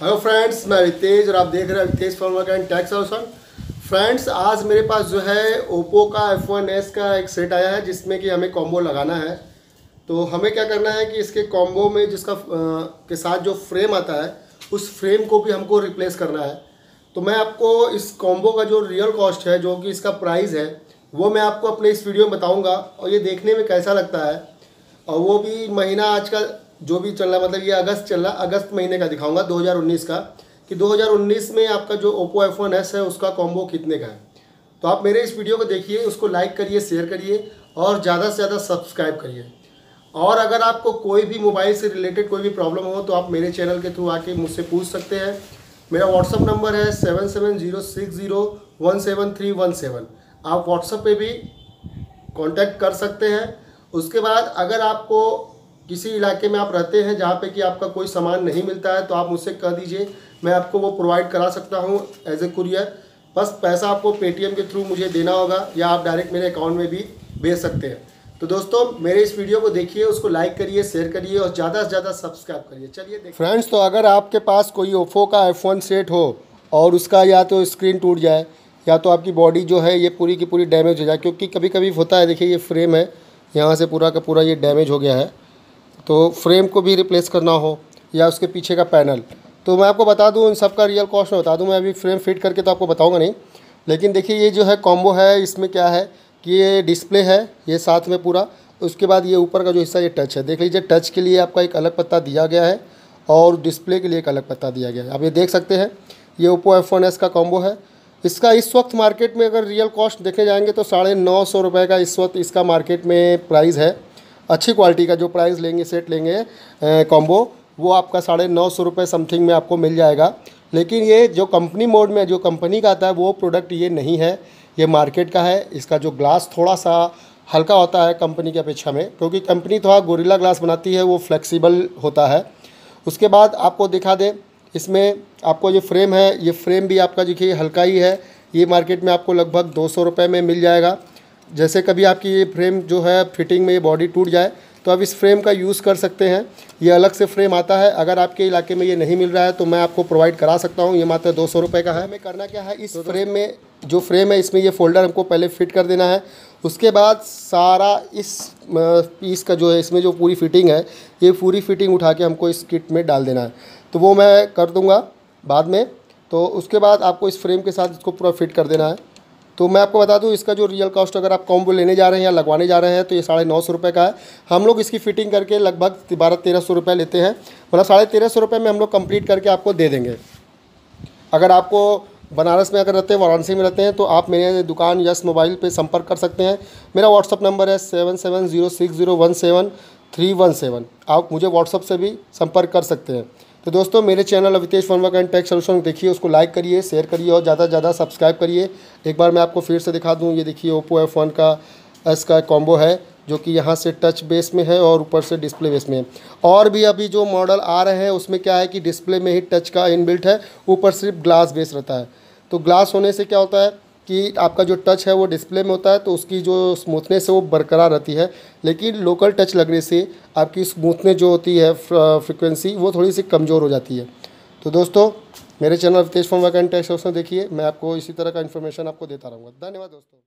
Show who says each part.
Speaker 1: Hello friends मैं रितेज और आप देख रहे हैं रितेज फॉर्मर एंड टैक्स हाउसन फ्रेंड्स आज मेरे पास जो है ओप्पो का एफ़ वन एस का एक सेट आया है जिसमें कि हमें कॉम्बो लगाना है। तो हमें क्या करना है कि इसके कॉम्बो में जिसका अ, के साथ जो फ्रेम आता है उस फ्रेम को भी हमको रिप्लेस करना है। तो मैं आपको इस कॉम्बो का जो रियल कॉस्ट है जो कि इसका प्राइस है वो मैं आपको अपने इस वीडियो में बताऊँगा और ये देखने में कैसा लगता है। और वो भी महीना आज का जो भी चल रहा मतलब ये अगस्त चल रहा अगस्त महीने का दिखाऊँगा 2019 का, कि 2019 में आपका जो ओप्पो एफ़ वन एस है, उसका कॉम्बो कितने का है। तो आप मेरे इस वीडियो को देखिए, उसको लाइक करिए शेयर करिए, और ज़्यादा से ज़्यादा सब्सक्राइब करिए। और अगर आपको कोई भी मोबाइल से रिलेटेड कोई भी प्रॉब्लम हो तो आप मेरे चैनल के थ्रू आके मुझसे पूछ सकते हैं। मेरा व्हाट्सअप नंबर है seven seven zero six zero one seven three one seven आप व्हाट्सअप पे भी कांटेक्ट कर सकते हैं। उसके बाद अगर आपको किसी इलाके में आप रहते हैं जहाँ पे कि आपका कोई सामान नहीं मिलता है तो आप मुझसे कह दीजिए, मैं आपको वो प्रोवाइड करा सकता हूँ एज ए कुरियर बस पैसा आपको पेटीएम के थ्रू मुझे देना होगा, या आप डायरेक्ट मेरे अकाउंट में भी भेज सकते हैं। तो दोस्तों, मेरे इस वीडियो को देखिए, उसको लाइक करिए शेयर करिए, और ज़्यादा से ज़्यादा सब्सक्राइब करिए। चलिए फ्रेंड्स तो अगर आपके पास कोई ओप्पो का वन सेट हो, और उसका या तो स्क्रीन टूट जाए, या तो आपकी बॉडी जो है, ये पूरी की पूरी डैमेज हो जाए, क्योंकि कभी कभी होता है, देखिए ये फ्रेम है, यहाँ से पूरा का पूरा ये डैमेज हो गया है। तो फ्रेम को भी रिप्लेस करना हो या उसके पीछे का पैनल तो मैं आपको बता दूँ इन सब का रियल कॉस्ट में बता दूँ, मैं अभी फ्रेम फिट करके तो आपको बताऊँगा नहीं। लेकिन देखिए, ये जो है कॉम्बो है, इसमें क्या है कि ये डिस्प्ले है, ये साथ में पूरा। उसके बाद ये ऊपर का जो हिस्सा, ये टच है। देख लीजिए टच के लिए आपका एक अलग पत्ता दिया गया है और डिस्प्ले के लिए एक अलग पत्ता दिया गया है। आप ये देख सकते हैं, ये ओप्पो एफ़ एस का कॉम्बो है। इसका इस वक्त मार्केट में अगर रियल कॉस्ट देखे जाएँगे तो साढ़े नौ सौ रुपये का इस वक्त इसका मार्केट में प्राइस है। अच्छी क्वालिटी का जो प्राइस लेंगे सेट लेंगे कॉम्बो वो आपका साढ़े नौ सौ रुपये समथिंग में आपको मिल जाएगा। लेकिन ये जो कंपनी मोड में, जो कंपनी का आता है, वो प्रोडक्ट ये नहीं है। ये मार्केट का है। इसका जो ग्लास थोड़ा सा हल्का होता है कंपनी की अपेक्षा में, क्योंकि कंपनी थोड़ा गोरिल्ला ग्लास बनाती है, वो फ्लेक्सिबल होता है। उसके बाद आपको दिखा दें, इसमें आपको ये फ्रेम है। ये फ्रेम भी आपका देखिए हल्का ही है। ये मार्केट में आपको लगभग दो सौ रुपये में मिल जाएगा। जैसे कभी आपकी ये फ्रेम जो है फिटिंग में ये बॉडी टूट जाए तो आप इस फ्रेम का यूज़ कर सकते हैं। ये अलग से फ्रेम आता है। अगर आपके इलाके में ये नहीं मिल रहा है तो मैं आपको प्रोवाइड करा सकता हूँ। ये मात्र दो सौ रुपये का है। हमें करना क्या है? इस फ्रेम में जो फ्रेम है इसमें ये फोल्डर हमको पहले फिट कर देना है। उसके बाद सारा इस पीस का जो है इसमें जो पूरी फिटिंग है ये पूरी फिटिंग उठा के हमको इस किट में डाल देना है। तो वो मैं कर दूँगा बाद में। तो उसके बाद आपको इस फ्रेम के साथ इसको पूरा फिट कर देना है। तो मैं आपको बता दूँ, इसका जो रियल कॉस्ट अगर आप कॉम्बो लेने जा रहे हैं या लगवाने जा रहे हैं तो ये साढ़े नौ सौ रुपये का है। हम लोग इसकी फ़िटिंग करके लगभग बारह तेरह सौ रुपये लेते हैं। मतलब साढ़े तेरह सौ रुपये में हम लोग कंप्लीट करके आपको दे देंगे। अगर आपको बनारस में अगर रहते हैं, वाराणसी में रहते हैं तो आप मेरे दुकान यस मोबाइल पे संपर्क कर सकते हैं। मेरा व्हाट्सअप नंबर है seven seven zero six zero one seven three one seven. आप मुझे व्हाट्सअप से भी संपर्क कर सकते हैं। तो दोस्तों, मेरे चैनल अवितेश वर्मा का एंड टेक सोल्यूशन देखिए, उसको लाइक करिए शेयर करिए और ज़्यादा से ज़्यादा सब्सक्राइब करिए। एक बार मैं आपको फिर से दिखा दूँ, ये देखिए ओप्पो एफ़ वन का एस का कॉम्बो है, जो कि यहाँ से टच बेस में है और ऊपर से डिस्प्ले बेस में है। और भी अभी जो मॉडल आ रहे हैं, उसमें क्या है कि डिस्प्ले में ही टच का इनबिल्ट है, ऊपर सिर्फ़ ग्लास बेस रहता है। तो ग्लास होने से क्या होता है कि आपका जो टच है वो डिस्प्ले में होता है तो उसकी जो स्मूथनेस है वो बरकरार रहती है। लेकिन लोकल टच लगने से आपकी स्मूथनेस जो होती है फ्रिक्वेंसी वो थोड़ी सी कमज़ोर हो जाती है। तो दोस्तों, मेरे channel Ritesh form vacant test देखिए, मैं आपको इसी तरह का इन्फॉर्मेशन आपको देता रहूँगा। धन्यवाद दोस्तों।